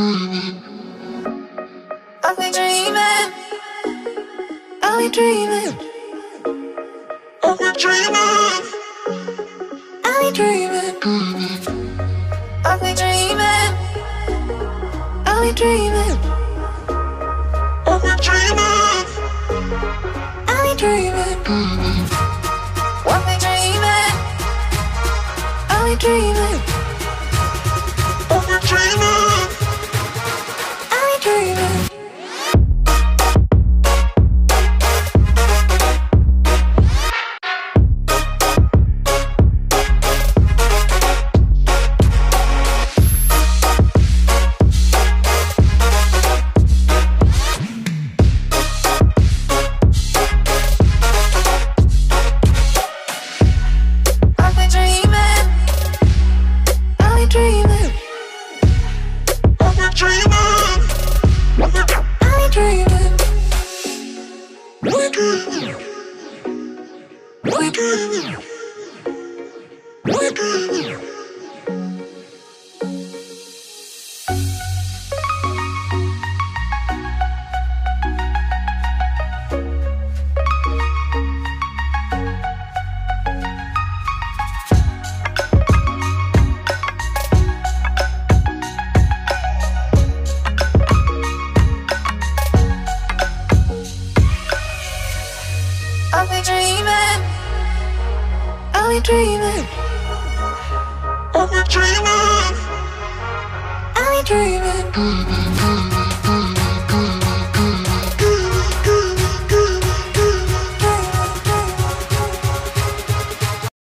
I've been dreaming. I've dreaming. I've dreaming. I've dreaming. I've dreaming. I've dreaming. I've dreaming. I'll be dreaming got me dreaming. I've dreaming. I've dreaming.